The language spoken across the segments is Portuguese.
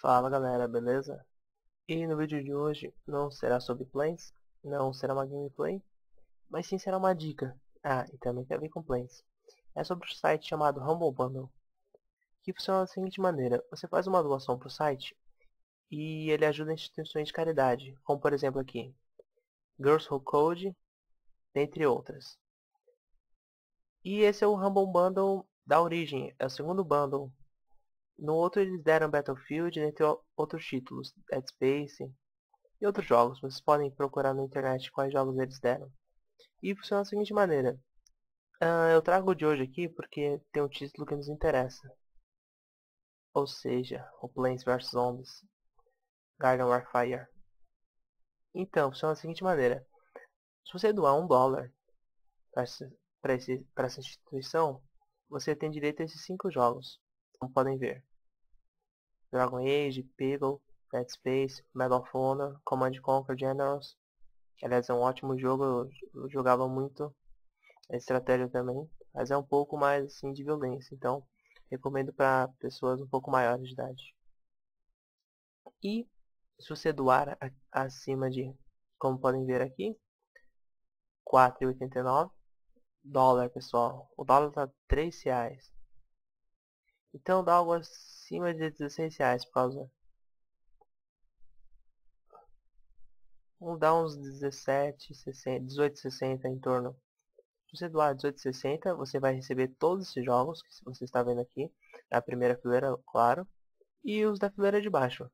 Fala galera, beleza? E no vídeo de hoje não será sobre planes, não será uma gameplay, mas sim será uma dica. Ah, e também tem a ver com planes. É sobre o site chamado Humble Bundle, que funciona da seguinte maneira, você faz uma doação para o site e ele ajuda instituições de caridade, como por exemplo aqui, Girls Who Code, dentre outras. E esse é o Humble Bundle da origem, é o segundo bundle no outro eles deram Battlefield, entre outros títulos, Dead Space e outros jogos. Vocês podem procurar na internet quais jogos eles deram. E funciona da seguinte maneira. Uh, eu trago o de hoje aqui porque tem um título que nos interessa. Ou seja, o Plants vs Zombies. Garden Warfare. Então, funciona da seguinte maneira. Se você doar um dólar para essa instituição, você tem direito a esses cinco jogos, como podem ver. Dragon Age, Peggle, Dead Space, Medal of Honor, Command Conquer Generals. Aliás é um ótimo jogo, eu jogava muito. Estratégia também, mas é um pouco mais assim de violência, então recomendo para pessoas um pouco maiores de idade. E se você doar acima de, como podem ver aqui, 4,89 dólar pessoal. O dólar está 3 reais. Então dá algo acima de 16 reais por causa. Vamos dar uns 17, 60, 18,60 em torno. Se você doar 18,60, você vai receber todos esses jogos que você está vendo aqui. Na primeira fileira, claro. E os da fileira de baixo.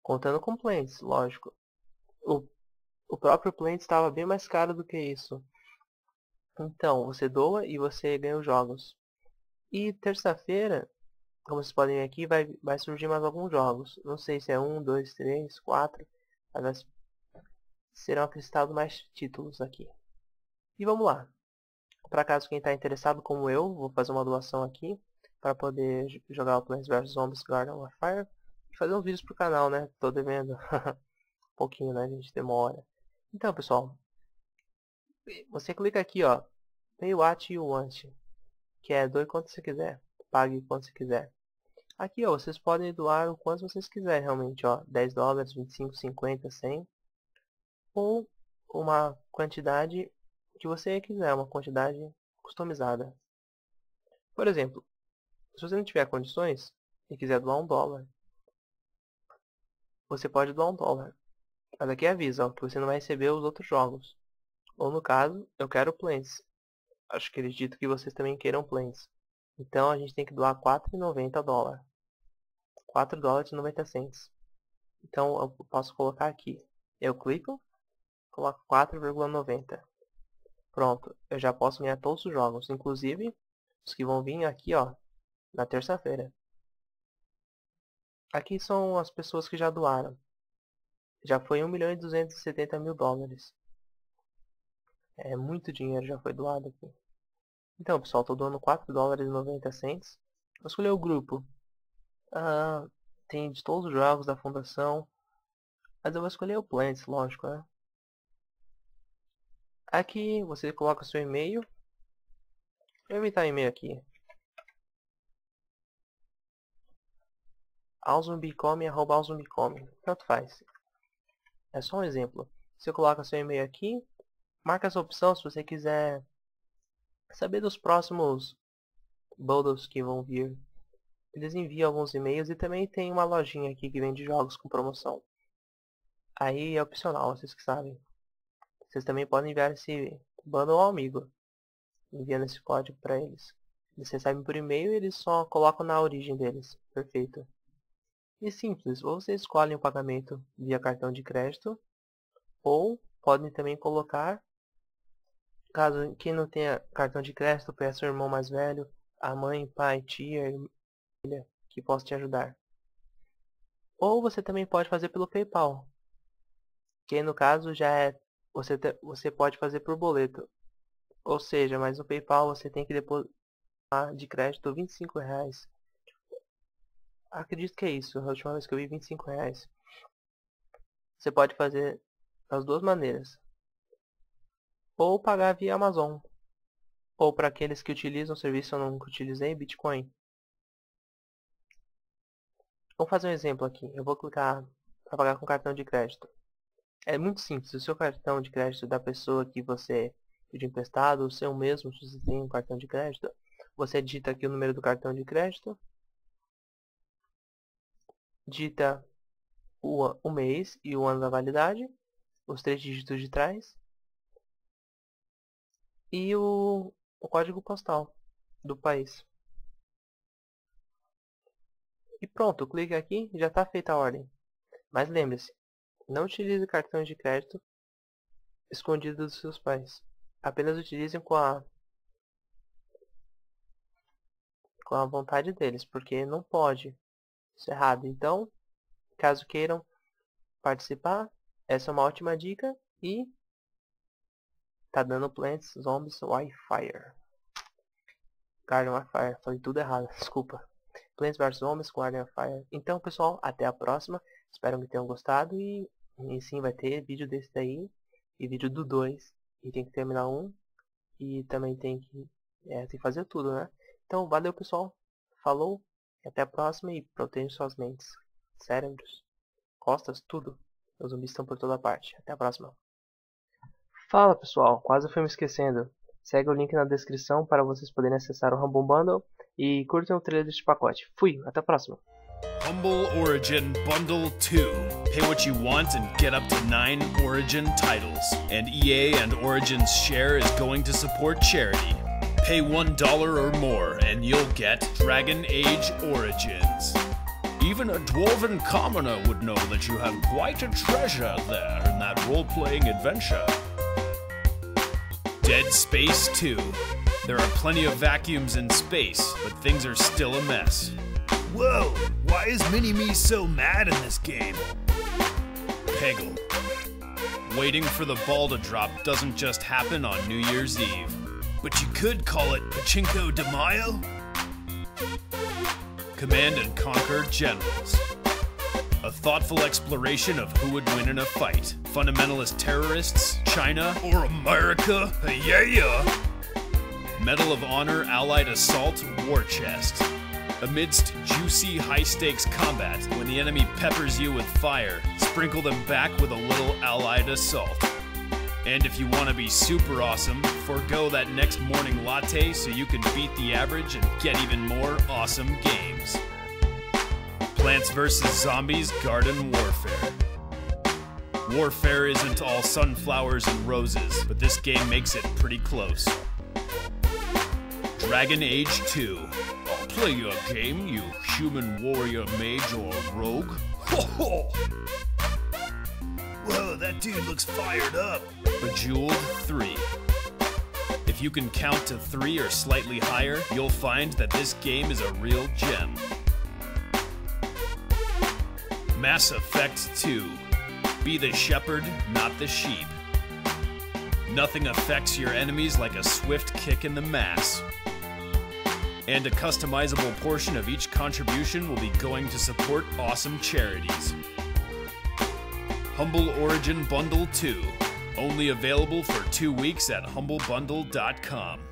Contando com Plants, lógico. O, o próprio Plant estava bem mais caro do que isso. Então, você doa e você ganha os jogos. E terça-feira, como vocês podem ver aqui, vai, vai surgir mais alguns jogos. Não sei se é um, dois, três, quatro. Mas serão acrescentados mais títulos aqui. E vamos lá. Para caso quem está interessado como eu, vou fazer uma doação aqui para poder jogar o Plants vs Zombies Garden Warfare e fazer uns vídeos pro canal, né? Tô devendo um pouquinho, né? A gente demora. Então, pessoal, você clica aqui, ó, Pay What You Want que é doe quanto você quiser, pague quanto você quiser. Aqui ó, vocês podem doar o quanto vocês quiserem realmente, ó, 10 dólares, 25, 50, 100, ou uma quantidade que você quiser, uma quantidade customizada. Por exemplo, se você não tiver condições e quiser doar um dólar, você pode doar um dólar. Mas aqui avisa ó, que você não vai receber os outros jogos. Ou no caso, eu quero Plants acho que acredito que vocês também queiram planes. Então a gente tem que doar 4,90 dólar. 4 dólares e 90 cents. Então eu posso colocar aqui. Eu clico, coloco 4,90. Pronto, eu já posso ganhar todos os jogos, inclusive os que vão vir aqui, ó, na terça-feira. Aqui são as pessoas que já doaram. Já foi 1 milhão e 270 mil dólares. É muito dinheiro já foi doado aqui. Então, pessoal, estou doando 4 dólares e 90 cents. Escolher o grupo. Ah, tem de todos os jogos da fundação. Mas eu vou escolher o Plants, lógico, né? Aqui você coloca seu e-mail. Inventar o e-mail aqui. alzumbicome. Tanto faz. É só um exemplo. Você coloca seu e-mail aqui, Marca essa opção se você quiser saber dos próximos bundles que vão vir. Eles enviam alguns e-mails e também tem uma lojinha aqui que vende jogos com promoção. Aí é opcional, vocês que sabem. Vocês também podem enviar esse bundle ao amigo. Enviando esse código para eles. Eles recebem por e-mail e eles só colocam na origem deles. Perfeito. E simples, ou você escolhe o pagamento via cartão de crédito, ou podem também colocar Caso quem não tenha cartão de crédito, peça ao irmão mais velho, a mãe, pai, tia, filha, que possa te ajudar. Ou você também pode fazer pelo PayPal, que no caso já é você, te, você pode fazer por boleto. Ou seja, mas no PayPal você tem que depositar de crédito 25 reais. Acredito que é isso, a última vez que eu vi 25 reais. Você pode fazer das duas maneiras ou pagar via Amazon. Ou para aqueles que utilizam o serviço eu nunca utilizei, Bitcoin. Vamos fazer um exemplo aqui. Eu vou clicar para pagar com cartão de crédito. É muito simples. O seu cartão de crédito da pessoa que você pediu emprestado, o seu mesmo, se você tem um cartão de crédito, você digita aqui o número do cartão de crédito, digita o, o mês e o ano da validade, os três dígitos de trás e o, o código postal do país. E pronto, clique aqui já está feita a ordem. Mas lembre-se, não utilize cartões de crédito escondidos dos seus pais. Apenas utilize com a com a vontade deles, porque não pode. Isso é errado. Então, caso queiram participar, essa é uma ótima dica e tá dando Plants, Zombies, Wi-Fi. Guardian Wi-Fi, falei tudo errado, desculpa. Plants vs Zombies, Guardian Wi-Fi. Então, pessoal, até a próxima. Espero que tenham gostado e, e sim, vai ter vídeo desse daí e vídeo do 2. E tem que terminar um e também tem que, é, tem que fazer tudo, né? Então, valeu pessoal, falou, até a próxima e protejam suas mentes, cérebros, costas, tudo. Os zumbis estão por toda parte. Até a próxima. Fala pessoal, quase fui me esquecendo. Segue o link na descrição para vocês poderem acessar o Rumble Bundle e curtam o trailer deste pacote. Fui, até a próxima. Humble Origin Bundle 2. Pay what you want and get up to 9 Origin titles. And EA and Origin's share is going to support charity. Pay $1 or more and you'll get Dragon Age Origins. Even a dwarven commoner would know that you have quite a treasure there in that role playing adventure. Dead Space 2. There are plenty of vacuums in space, but things are still a mess. Whoa, why is Mini Me so mad in this game? Peggle. Waiting for the ball to drop doesn't just happen on New Year's Eve. But you could call it Pachinko de Mayo? Command and Conquer Generals. A thoughtful exploration of who would win in a fight fundamentalist terrorists, China, or America? Yeah, yeah. Medal of Honor Allied Assault War Chest. Amidst juicy, high stakes combat, when the enemy peppers you with fire, sprinkle them back with a little Allied Assault. And if you want to be super awesome, forego that next morning latte so you can beat the average and get even more awesome games. Plants vs. Zombies Garden Warfare. Warfare isn't all sunflowers and roses, but this game makes it pretty close. Dragon Age 2. I'll play your game, you human warrior mage or rogue. Ho ho! Whoa, that dude looks fired up. Bejeweled 3. If you can count to 3 or slightly higher, you'll find that this game is a real gem. Mass Effect 2. Be the shepherd, not the sheep. Nothing affects your enemies like a swift kick in the mass. And a customizable portion of each contribution will be going to support awesome charities. Humble Origin Bundle 2. Only available for two weeks at humblebundle.com.